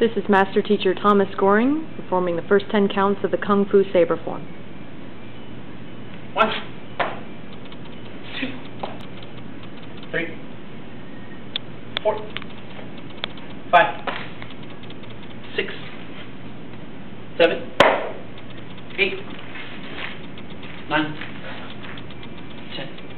This is Master Teacher Thomas Gohring performing the first 10 counts of the Kung Fu Saber form. One, two, three, four, five, six, seven, eight, nine, ten.